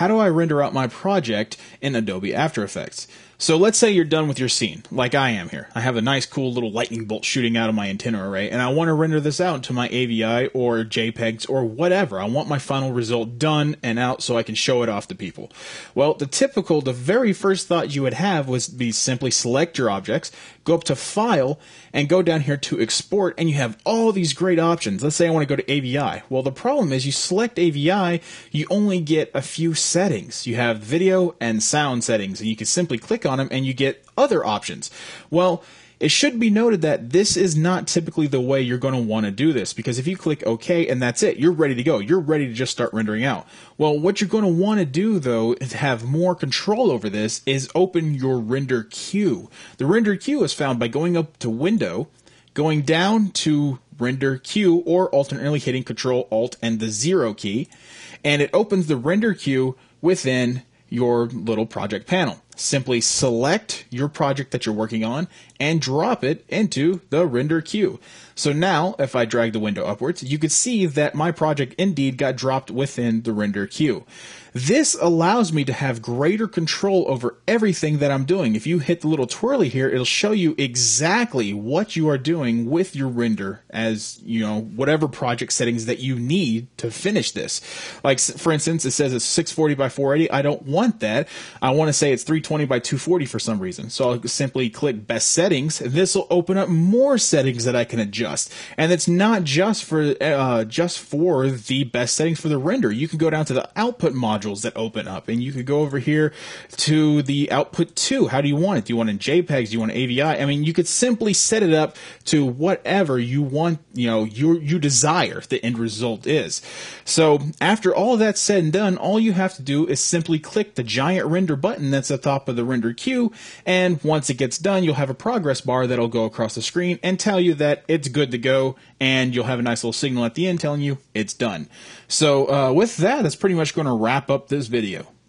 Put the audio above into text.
how do I render out my project in Adobe After Effects? So let's say you're done with your scene, like I am here. I have a nice cool little lightning bolt shooting out of my antenna array, and I want to render this out to my AVI or JPEGs or whatever. I want my final result done and out so I can show it off to people. Well, the typical, the very first thought you would have was be simply select your objects, go up to File, and go down here to Export, and you have all these great options. Let's say I want to go to AVI. Well, the problem is you select AVI, you only get a few settings. You have video and sound settings, and you can simply click on them and you get other options. Well, it should be noted that this is not typically the way you're going to want to do this because if you click OK and that's it, you're ready to go. You're ready to just start rendering out. Well, what you're going to want to do though to have more control over this is open your render queue. The render queue is found by going up to Window, going down to render queue or alternately hitting Control Alt and the zero key, and it opens the render queue within your little project panel. Simply select your project that you're working on and drop it into the render queue. So now, if I drag the window upwards, you can see that my project indeed got dropped within the render queue. This allows me to have greater control over everything that I'm doing. If you hit the little twirly here, it'll show you exactly what you are doing with your render as, you know, whatever project settings that you need to finish this. Like, for instance, it says it's 640 by 480. I don't want that. I want to say it's 320 by 240 for some reason. So I'll simply click best settings. This will open up more settings that I can adjust. And it's not just for, uh, just for the best settings for the render. You can go down to the output module modules that open up. And you could go over here to the output 2. How do you want it? Do you want it in JPEGs? Do you want AVI? I mean, you could simply set it up to whatever you want, you know, you you desire the end result is. So after all that said and done, all you have to do is simply click the giant render button that's at the top of the render queue. And once it gets done, you'll have a progress bar that'll go across the screen and tell you that it's good to go. And you'll have a nice little signal at the end telling you it's done. So uh, with that, that's pretty much going to wrap up this video.